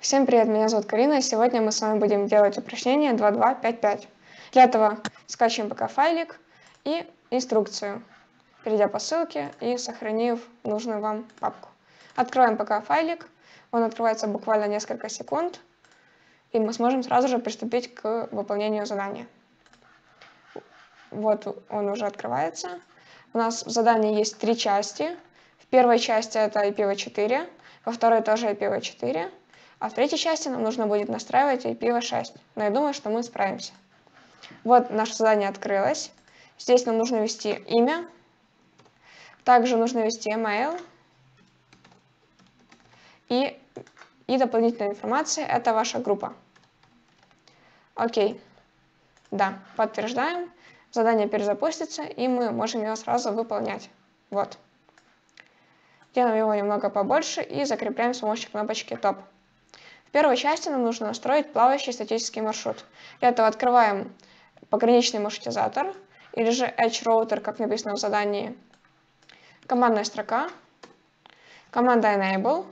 Всем привет, меня зовут Карина, и сегодня мы с вами будем делать упражнение 2255. Для этого скачиваем пока файлик и инструкцию, перейдя по ссылке и сохранив нужную вам папку. Откроем пока файлик, он открывается буквально несколько секунд, и мы сможем сразу же приступить к выполнению задания. Вот он уже открывается. У нас в задании есть три части. В первой части это IPv4, во второй тоже IPv4, а в третьей части нам нужно будет настраивать IPv6. Но я думаю, что мы справимся. Вот наше задание открылось. Здесь нам нужно ввести имя. Также нужно ввести email. И, и дополнительная информация – это ваша группа. Окей. Да, подтверждаем. Задание перезапустится, и мы можем его сразу выполнять. Вот. Делаем его немного побольше и закрепляем с помощью кнопочки Top. В первой части нам нужно настроить плавающий статический маршрут. Для этого открываем пограничный маршрутизатор, или же Edge Router, как написано в задании. Командная строка, команда Enable,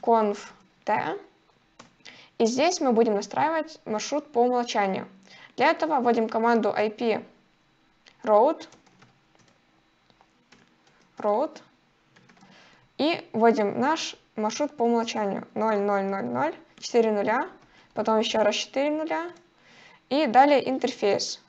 conf t. И здесь мы будем настраивать маршрут по умолчанию. Для этого вводим команду IP route, route и вводим наш маршрут по умолчанию 0, 0, 0, 0, 4 нуля, потом еще раз 4 нуля, и далее интерфейс.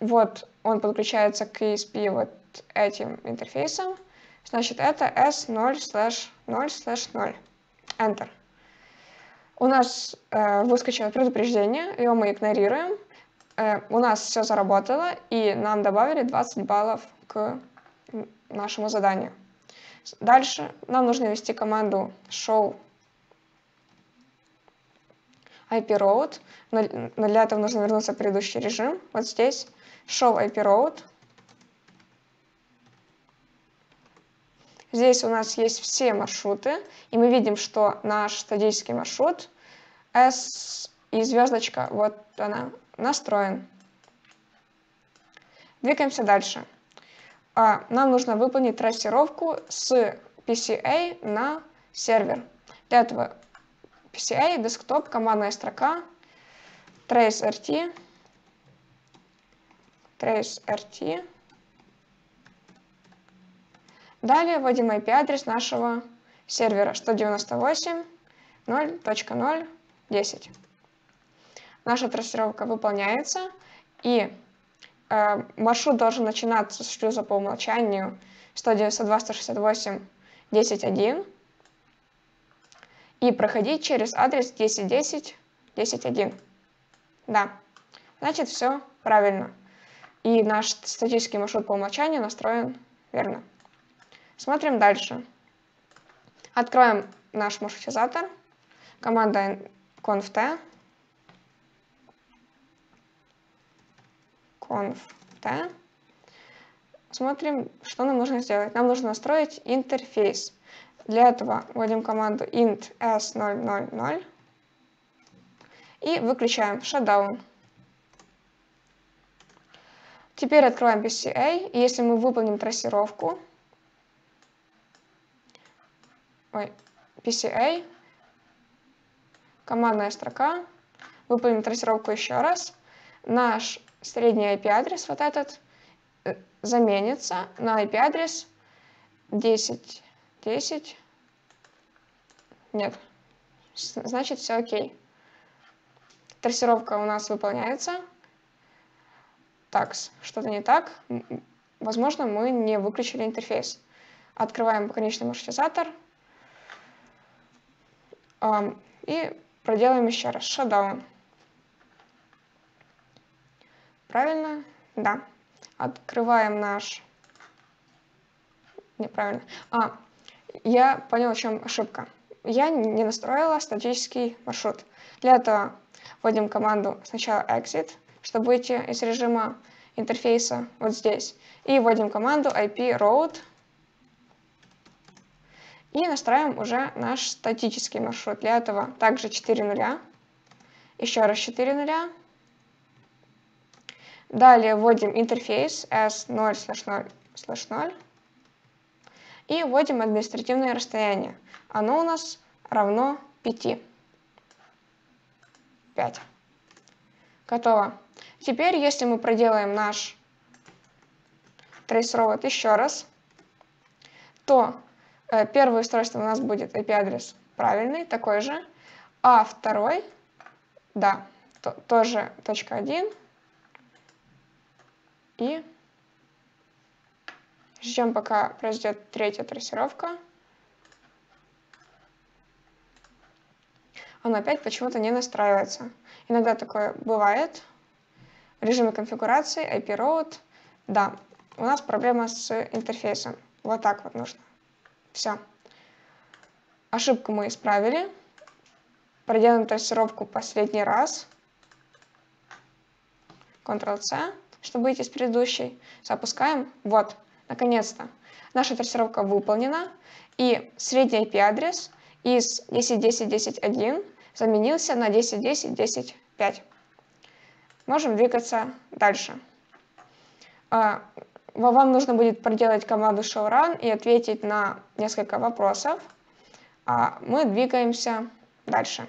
Вот он подключается к ESP вот этим интерфейсом, значит это S0 slash 0 slash 0. Enter. У нас э, выскочило предупреждение, его мы игнорируем. Э, у нас все заработало, и нам добавили 20 баллов к нашему заданию. Дальше нам нужно ввести команду show IP route, но для этого нужно вернуться в предыдущий режим. Вот здесь show IP route. Здесь у нас есть все маршруты, и мы видим, что наш статический маршрут S и звездочка, вот она, настроен. Двигаемся дальше. Нам нужно выполнить трассировку с PCA на сервер. Для этого PCA, десктоп, командная строка, traceRT, traceRT. Далее вводим IP-адрес нашего сервера 198.0.0.10. Наша трассировка выполняется, и маршрут должен начинаться с шлюза по умолчанию 192.168.10.1 и проходить через адрес 10.10.10.1. Да, значит все правильно. И наш статический маршрут по умолчанию настроен верно. Смотрим дальше. Откроем наш маршрутизатор. Команда conft conf t. Смотрим, что нам нужно сделать. Нам нужно настроить интерфейс. Для этого вводим команду int s000 и выключаем shutdown. Теперь откроем PCA, и если мы выполним трассировку, ой, PCA, командная строка, выполним трассировку еще раз, наш средний IP-адрес вот этот э, заменится на IP-адрес 10, 10, нет, значит все окей. Трассировка у нас выполняется. Так, что-то не так. Возможно, мы не выключили интерфейс. Открываем конечный маршрутизатор. И проделаем еще раз. Shutdown. Правильно? Да. Открываем наш... Неправильно. А, я понял, в чем ошибка. Я не настроила статический маршрут. Для этого вводим команду сначала exit, чтобы выйти из режима интерфейса вот здесь. И вводим команду IP route. И настраиваем уже наш статический маршрут. Для этого также 4 нуля. Еще раз 4 нуля. Далее вводим интерфейс s0 0 0 и вводим административное расстояние. Оно у нас равно 5. 5. Готово. Теперь, если мы проделаем наш трейсровод еще раз, то э, первое устройство у нас будет IP-адрес правильный, такой же, а второй, да, то, тоже точка 1, и ждем, пока произойдет третья трассировка. Он опять почему-то не настраивается. Иногда такое бывает. В режиме конфигурации IP road. Да, у нас проблема с интерфейсом. Вот так вот нужно. Все. Ошибку мы исправили. Проделаем тестировку последний раз. Ctrl-C, чтобы выйти из предыдущей. Запускаем. Вот, наконец-то. Наша тестировка выполнена. И средний IP-адрес из 10.10.10.1 заменился на 10.10.10.5. Можем двигаться дальше. А, вам нужно будет проделать команду showrun и ответить на несколько вопросов. А мы двигаемся дальше.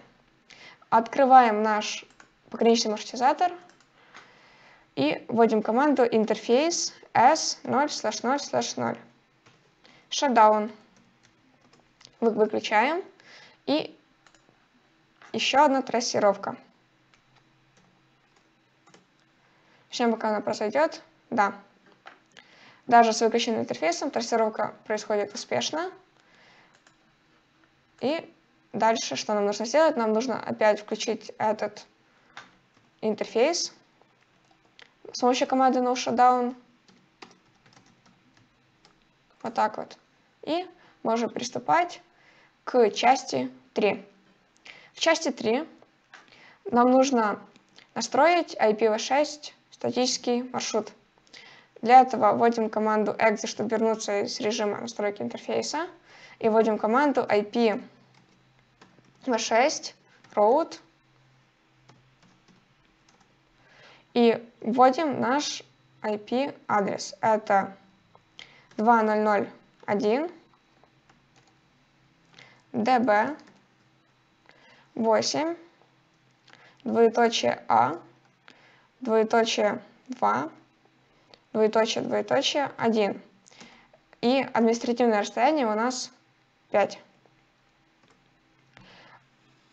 Открываем наш пограничный маршрутизатор и вводим команду интерфейс s0 slash 0 slash 0. Shutdown. Выключаем. И еще одна трассировка. Ждем, пока она произойдет. Да. Даже с выключенным интерфейсом трассировка происходит успешно. И дальше что нам нужно сделать? Нам нужно опять включить этот интерфейс с помощью команды no shutdown. Вот так вот. И можем приступать к части 3. В части 3 нам нужно настроить IPv6 статический маршрут. Для этого вводим команду exit, чтобы вернуться из режима настройки интерфейса. И вводим команду IPv6 route. И вводим наш IP-адрес. Это 2001 db 8 двоеточие А двоеточие 2 двоеточие, двоеточие, 1. И административное расстояние у нас 5.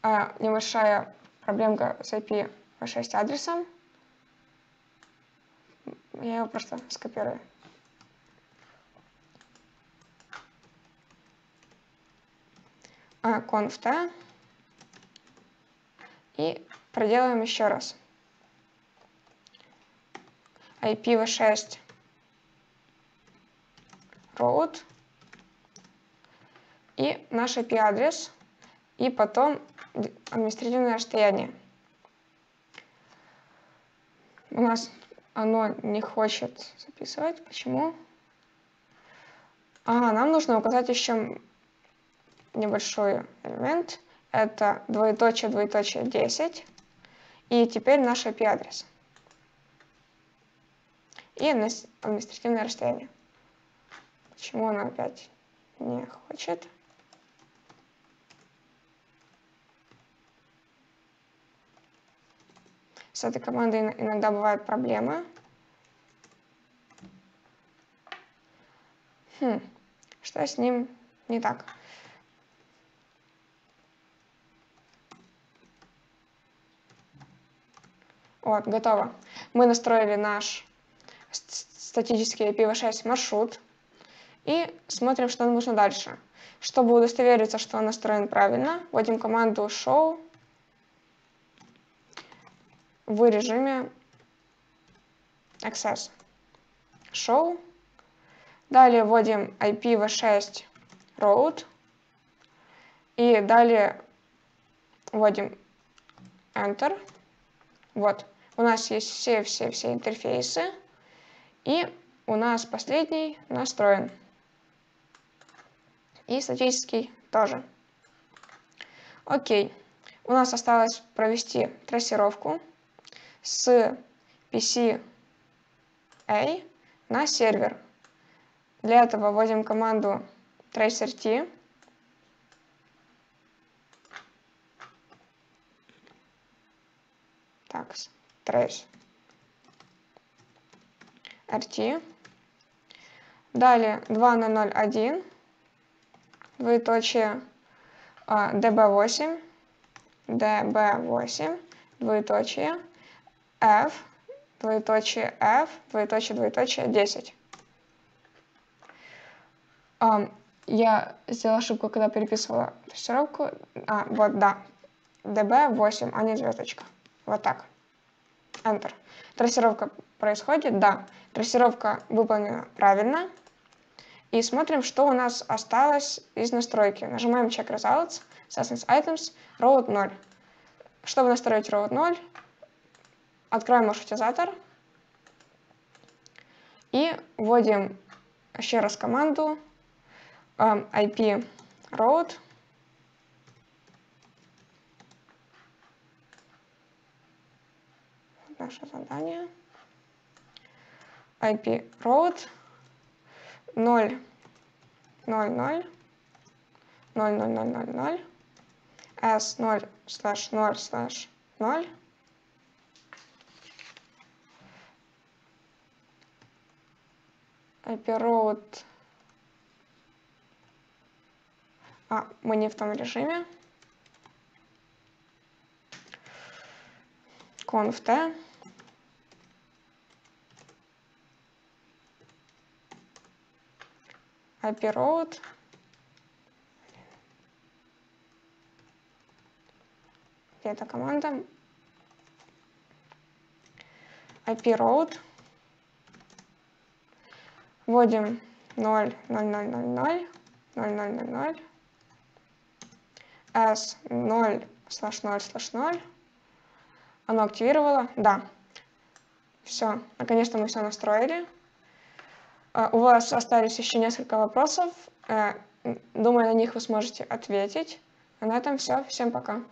А, небольшая проблемка с IP6 адресом. Я его просто скопирую. А, conf и проделаем еще раз. IPv6 route и наш IP-адрес, и потом административное расстояние. У нас оно не хочет записывать. Почему? А, нам нужно указать еще небольшой элемент. Это двоеточие, двоеточие 10. И теперь наш IP-адрес и административное расстояние. Почему она опять не хочет? С этой командой иногда бывают проблемы. Хм, что с ним не так? Вот, готово. Мы настроили наш статический IPv6 маршрут и смотрим, что нам нужно дальше. Чтобы удостовериться, что он настроен правильно, вводим команду show в режиме access. Show. Далее вводим IPv6 route. И далее вводим Enter. Вот. У нас есть все-все-все интерфейсы. И у нас последний настроен. И статический тоже. Окей. У нас осталось провести трассировку с PC A на сервер. Для этого вводим команду tracert так, trace rt. Далее 2 на 0, 1, двоеточие а, db8, db8, двоеточие f. Двоеточие f. Двоеточие, двоеточие 10. Um, я сделала ошибку, когда переписывала тестировку. А, вот, да. db8, а не звездочка. Вот так. Enter. Трассировка происходит, да. Трассировка выполнена правильно. И смотрим, что у нас осталось из настройки. Нажимаем Check Results, Success Items, Road 0. Чтобы настроить Road 0, откроем маршрутизатор. И вводим еще раз команду um, IP road. Наше задание. IP road. 0 0 0 0 0 0 0 0 s 0 slash 0 slash 0 IP road А, мы не в том режиме. t. IP road. Где эта команда? IP road. Вводим 0, 0, 0, 0, 0, 0, 0, 0, 0 s 0 слэш 0 слэш 0. Оно активировало? Да. Все, наконец-то мы все настроили. Uh, у вас остались еще несколько вопросов. Uh, думаю, на них вы сможете ответить. А на этом все. Всем пока.